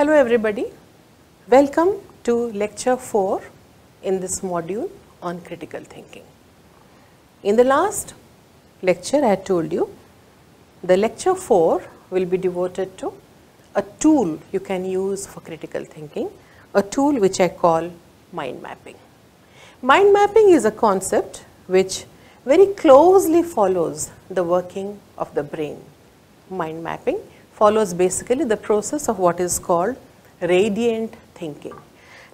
Hello everybody, welcome to lecture 4 in this module on critical thinking. In the last lecture I told you the lecture 4 will be devoted to a tool you can use for critical thinking, a tool which I call mind mapping. Mind mapping is a concept which very closely follows the working of the brain. Mind mapping follows basically the process of what is called radiant thinking.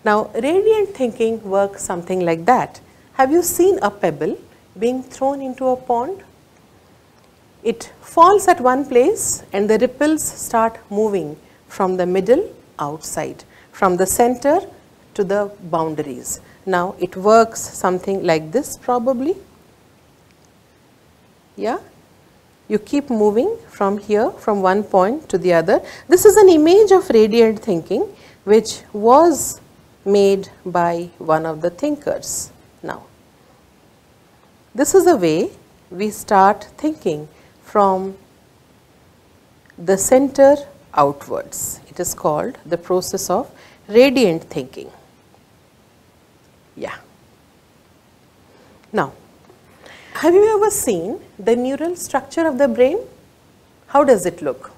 Now, radiant thinking works something like that. Have you seen a pebble being thrown into a pond? It falls at one place and the ripples start moving from the middle outside, from the center to the boundaries. Now, it works something like this probably. Yeah, you keep moving from here from one point to the other. This is an image of radiant thinking which was made by one of the thinkers. Now, this is the way we start thinking from the center outwards. It is called the process of radiant thinking. Yeah. Now, have you ever seen the neural structure of the brain? How does it look?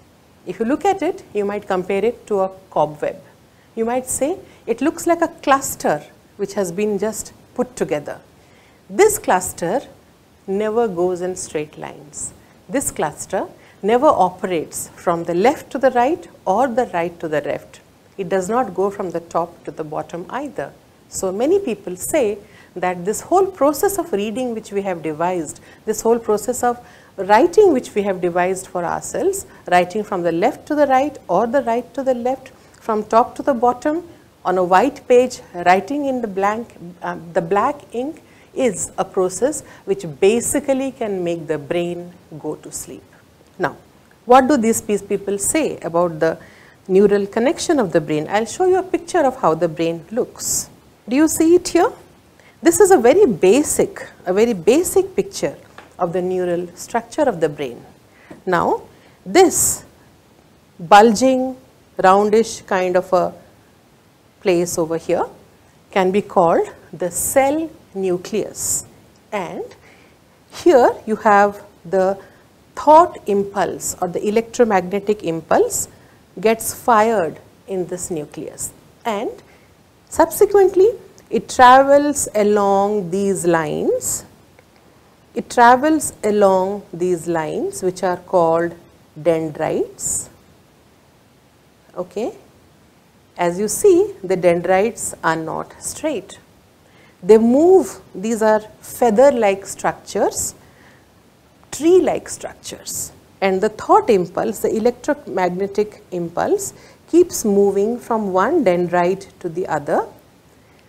If you look at it, you might compare it to a cobweb. You might say it looks like a cluster which has been just put together. This cluster never goes in straight lines. This cluster never operates from the left to the right or the right to the left. It does not go from the top to the bottom either. So many people say that this whole process of reading which we have devised, this whole process of writing which we have devised for ourselves, writing from the left to the right or the right to the left, from top to the bottom on a white page, writing in the blank, uh, the black ink is a process which basically can make the brain go to sleep. Now, what do these people say about the neural connection of the brain? I will show you a picture of how the brain looks. Do you see it here? This is a very basic, a very basic picture of the neural structure of the brain. Now, this bulging, roundish kind of a place over here can be called the cell nucleus. And here you have the thought impulse or the electromagnetic impulse gets fired in this nucleus. And subsequently, it travels along these lines. It travels along these lines which are called dendrites. Okay. As you see the dendrites are not straight. They move, these are feather like structures, tree like structures and the thought impulse, the electromagnetic impulse keeps moving from one dendrite to the other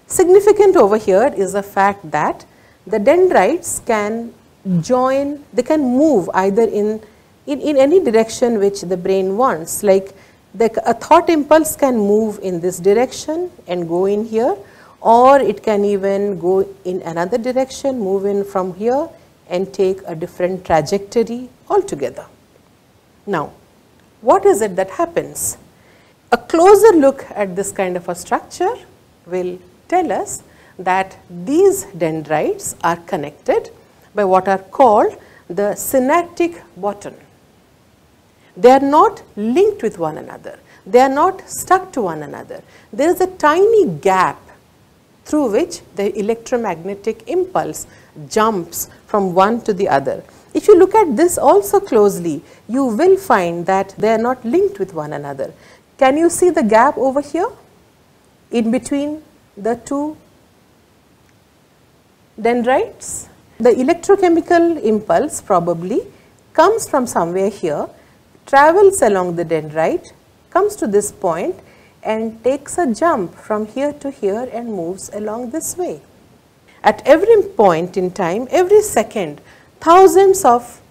Significant over here is the fact that the dendrites can join, they can move either in, in, in any direction which the brain wants like the, a thought impulse can move in this direction and go in here or it can even go in another direction, move in from here and take a different trajectory altogether. Now, what is it that happens? A closer look at this kind of a structure will tell us that these dendrites are connected by what are called the synaptic button. They are not linked with one another. They are not stuck to one another. There is a tiny gap through which the electromagnetic impulse jumps from one to the other. If you look at this also closely, you will find that they are not linked with one another. Can you see the gap over here in between the two dendrites. The electrochemical impulse probably comes from somewhere here, travels along the dendrite, comes to this point and takes a jump from here to here and moves along this way. At every point in time, every second, thousands of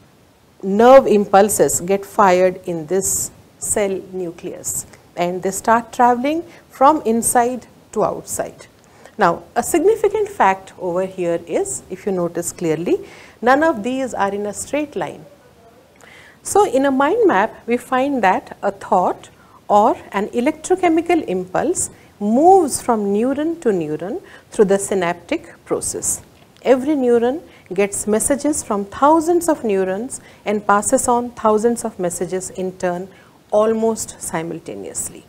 nerve impulses get fired in this cell nucleus and they start traveling from inside to outside. Now, a significant fact over here is, if you notice clearly, none of these are in a straight line. So, in a mind map, we find that a thought or an electrochemical impulse moves from neuron to neuron through the synaptic process. Every neuron gets messages from thousands of neurons and passes on thousands of messages in turn almost simultaneously.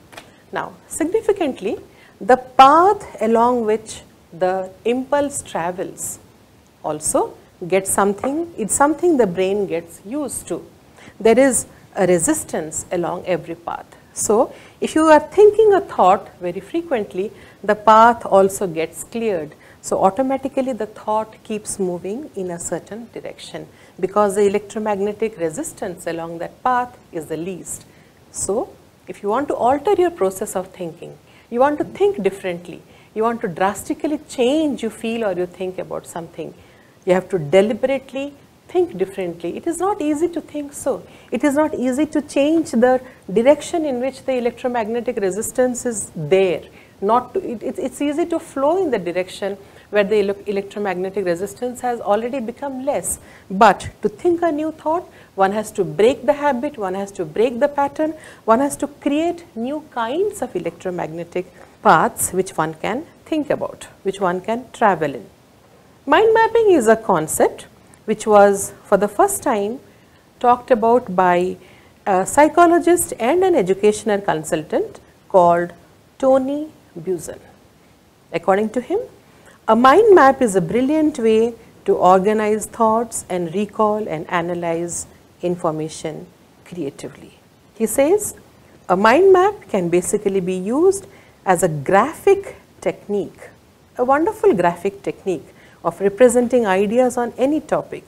Now, significantly, the path along which the impulse travels also gets something, it's something the brain gets used to. There is a resistance along every path. So, if you are thinking a thought very frequently, the path also gets cleared. So, automatically the thought keeps moving in a certain direction because the electromagnetic resistance along that path is the least. So, if you want to alter your process of thinking, you want to think differently, you want to drastically change you feel or you think about something, you have to deliberately think differently. It is not easy to think so. It is not easy to change the direction in which the electromagnetic resistance is there. Not to, it, it's easy to flow in the direction where the electromagnetic resistance has already become less. But to think a new thought, one has to break the habit, one has to break the pattern, one has to create new kinds of electromagnetic paths which one can think about, which one can travel in. Mind mapping is a concept which was for the first time talked about by a psychologist and an educational consultant called Tony Buzan. According to him, a mind map is a brilliant way to organize thoughts and recall and analyze information creatively. He says a mind map can basically be used as a graphic technique, a wonderful graphic technique of representing ideas on any topic.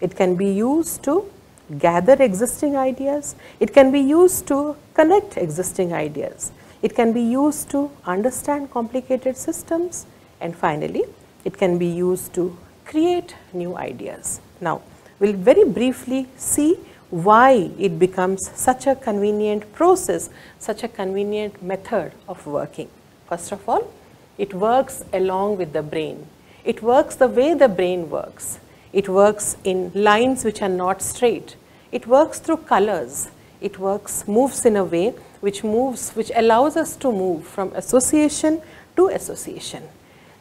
It can be used to gather existing ideas, it can be used to connect existing ideas, it can be used to understand complicated systems, and finally, it can be used to create new ideas. Now, we will very briefly see why it becomes such a convenient process, such a convenient method of working. First of all, it works along with the brain. It works the way the brain works. It works in lines which are not straight. It works through colors. It works, moves in a way which moves, which allows us to move from association to association.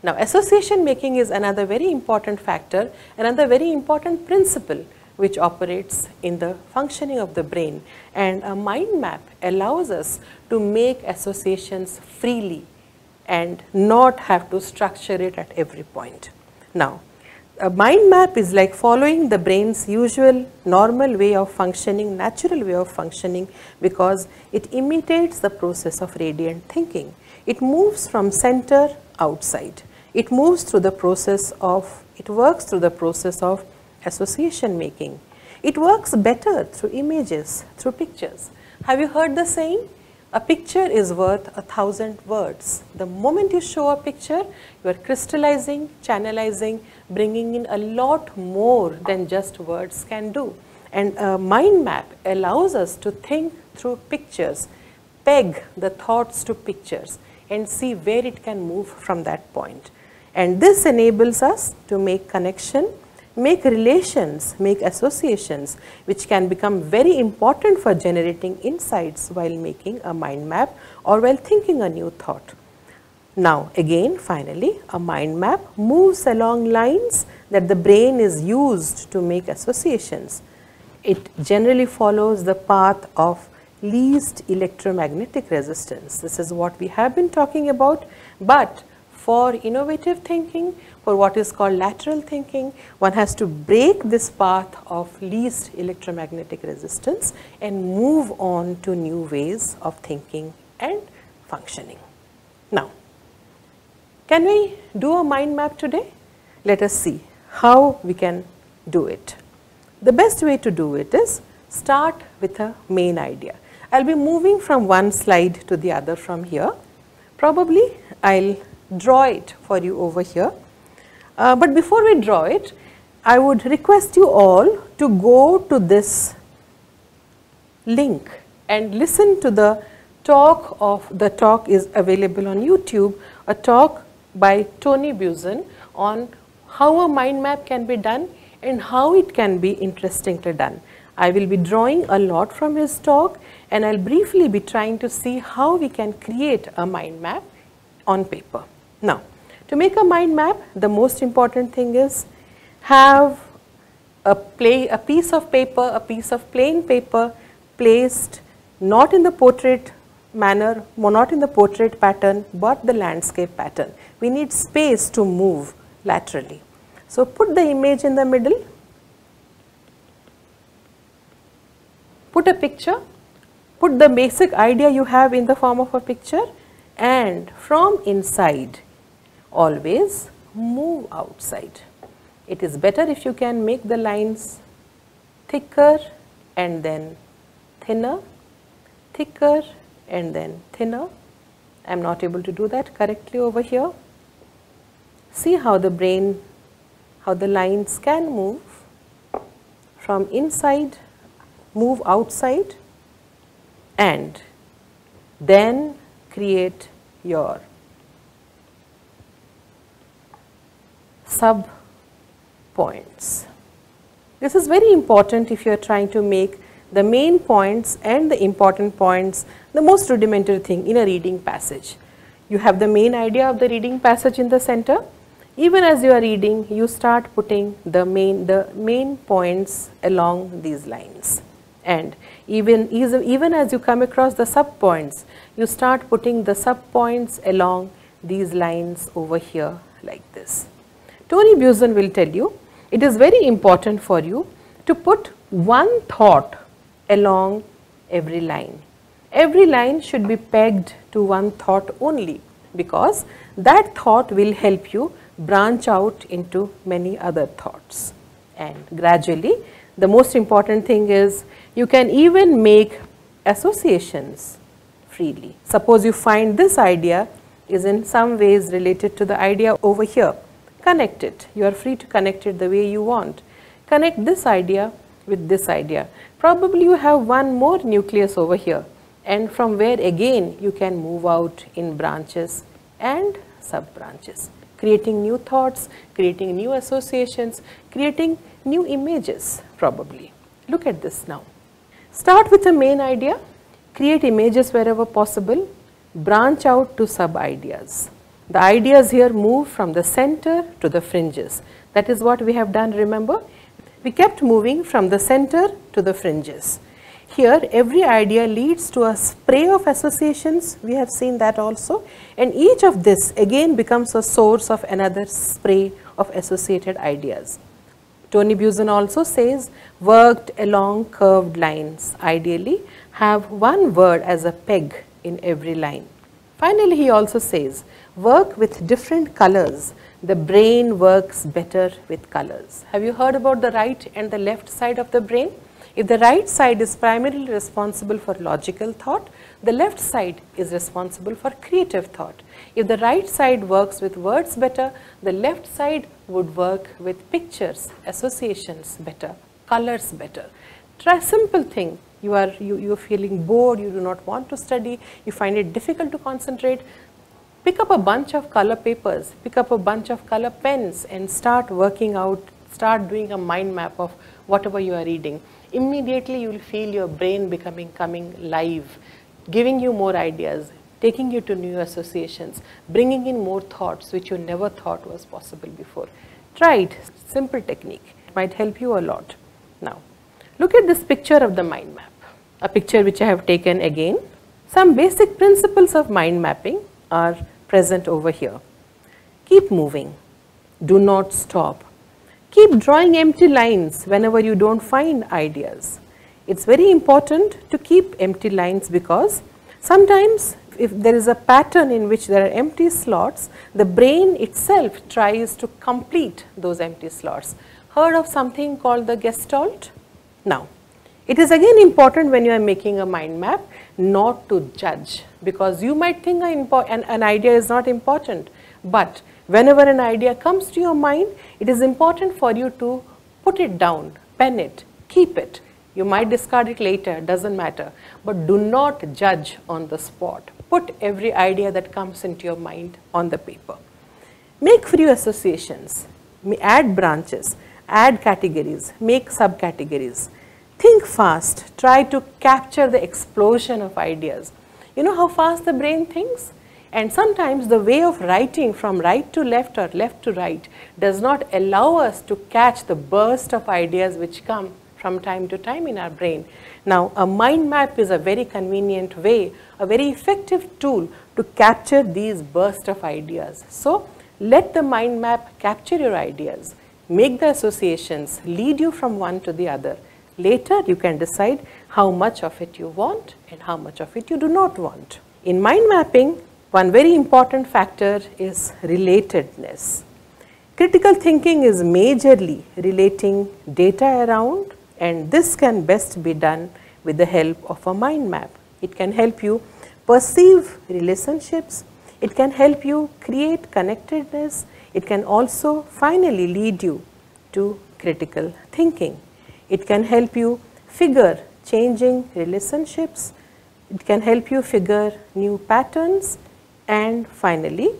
Now, association making is another very important factor, another very important principle which operates in the functioning of the brain. And a mind map allows us to make associations freely and not have to structure it at every point. Now, a mind map is like following the brain's usual normal way of functioning, natural way of functioning because it imitates the process of radiant thinking. It moves from center outside it moves through the process of, it works through the process of association making. It works better through images, through pictures. Have you heard the saying? A picture is worth a thousand words. The moment you show a picture, you are crystallizing, channelizing, bringing in a lot more than just words can do. And a mind map allows us to think through pictures, peg the thoughts to pictures and see where it can move from that point. And this enables us to make connection, make relations, make associations, which can become very important for generating insights while making a mind map or while thinking a new thought. Now again finally a mind map moves along lines that the brain is used to make associations. It generally follows the path of least electromagnetic resistance. This is what we have been talking about but for innovative thinking, for what is called lateral thinking, one has to break this path of least electromagnetic resistance and move on to new ways of thinking and functioning. Now, can we do a mind map today? Let us see how we can do it. The best way to do it is start with a main idea. I will be moving from one slide to the other from here. Probably I will draw it for you over here. Uh, but before we draw it, I would request you all to go to this link and listen to the talk of the talk is available on YouTube, a talk by Tony Buzan on how a mind map can be done and how it can be interestingly done. I will be drawing a lot from his talk and I'll briefly be trying to see how we can create a mind map on paper. Now, to make a mind map, the most important thing is have a, play, a piece of paper, a piece of plain paper placed not in the portrait manner, not in the portrait pattern, but the landscape pattern. We need space to move laterally. So, put the image in the middle, put a picture, put the basic idea you have in the form of a picture and from inside always move outside. It is better if you can make the lines thicker and then thinner, thicker and then thinner. I am not able to do that correctly over here. See how the brain, how the lines can move from inside, move outside and then create your sub points. This is very important if you are trying to make the main points and the important points the most rudimentary thing in a reading passage. You have the main idea of the reading passage in the center. Even as you are reading, you start putting the main, the main points along these lines. And even, even as you come across the sub points, you start putting the sub points along these lines over here like this. Tony Buzan will tell you it is very important for you to put one thought along every line. Every line should be pegged to one thought only because that thought will help you branch out into many other thoughts. And gradually, the most important thing is you can even make associations freely. Suppose you find this idea is in some ways related to the idea over here connect it. You are free to connect it the way you want. Connect this idea with this idea. Probably you have one more nucleus over here and from where again you can move out in branches and sub branches, creating new thoughts, creating new associations, creating new images probably. Look at this now. Start with the main idea, create images wherever possible, branch out to sub ideas. The ideas here move from the center to the fringes. That is what we have done, remember? We kept moving from the center to the fringes. Here, every idea leads to a spray of associations, we have seen that also, and each of this again becomes a source of another spray of associated ideas. Tony Buzan also says, worked along curved lines, ideally have one word as a peg in every line. Finally, he also says, work with different colors. The brain works better with colors. Have you heard about the right and the left side of the brain? If the right side is primarily responsible for logical thought, the left side is responsible for creative thought. If the right side works with words better, the left side would work with pictures, associations better, colors better. Try a simple thing. You are you, you're feeling bored, you do not want to study, you find it difficult to concentrate pick up a bunch of color papers, pick up a bunch of color pens and start working out, start doing a mind map of whatever you are reading. Immediately you will feel your brain becoming coming live, giving you more ideas, taking you to new associations, bringing in more thoughts which you never thought was possible before. Try it, simple technique, it might help you a lot. Now, look at this picture of the mind map, a picture which I have taken again. Some basic principles of mind mapping are present over here. Keep moving. Do not stop. Keep drawing empty lines whenever you don't find ideas. It's very important to keep empty lines because sometimes if there is a pattern in which there are empty slots, the brain itself tries to complete those empty slots. Heard of something called the gestalt? Now, it is again important when you are making a mind map not to judge because you might think an, idea is not important. But whenever an idea comes to your mind, it is important for you to put it down, pen it, keep it. You might discard it later, doesn't matter. But do not judge on the spot. Put every idea that comes into your mind on the paper. Make free associations, add branches, add categories, make subcategories think fast, try to capture the explosion of ideas. You know how fast the brain thinks? And sometimes the way of writing from right to left or left to right does not allow us to catch the burst of ideas which come from time to time in our brain. Now, a mind map is a very convenient way, a very effective tool to capture these bursts of ideas. So, let the mind map capture your ideas, make the associations, lead you from one to the other. Later, you can decide how much of it you want and how much of it you do not want. In mind mapping, one very important factor is relatedness. Critical thinking is majorly relating data around and this can best be done with the help of a mind map. It can help you perceive relationships, it can help you create connectedness, it can also finally lead you to critical thinking. It can help you figure changing relationships, it can help you figure new patterns and finally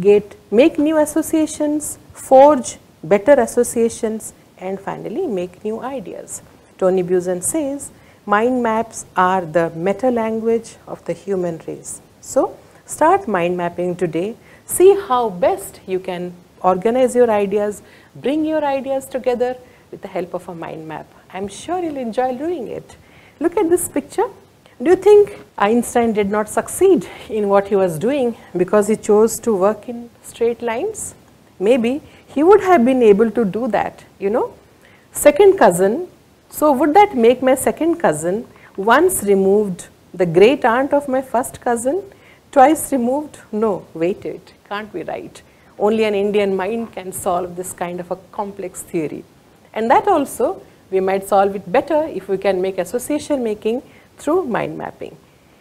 get make new associations, forge better associations and finally make new ideas. Tony Buzan says mind maps are the meta language of the human race. So, start mind mapping today, see how best you can organize your ideas, bring your ideas together with the help of a mind map. I am sure you will enjoy doing it. Look at this picture. Do you think Einstein did not succeed in what he was doing because he chose to work in straight lines? Maybe he would have been able to do that, you know. Second cousin, so would that make my second cousin once removed the great aunt of my first cousin, twice removed? No, wait can't be right. Only an Indian mind can solve this kind of a complex theory. And that also, we might solve it better if we can make association making through mind mapping.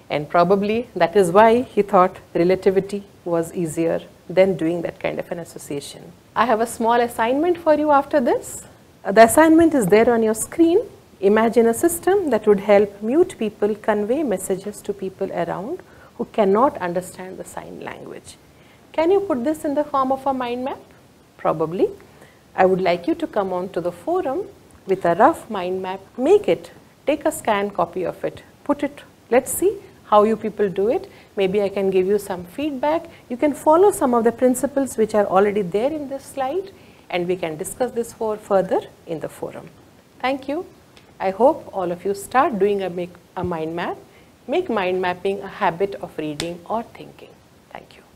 And probably that is why he thought relativity was easier than doing that kind of an association. I have a small assignment for you after this. Uh, the assignment is there on your screen. Imagine a system that would help mute people convey messages to people around who cannot understand the sign language. Can you put this in the form of a mind map? Probably. I would like you to come on to the forum with a rough mind map, make it, take a scan copy of it, put it, let's see how you people do it. Maybe I can give you some feedback. You can follow some of the principles which are already there in this slide and we can discuss this for further in the forum. Thank you. I hope all of you start doing a, make, a mind map, make mind mapping a habit of reading or thinking. Thank you.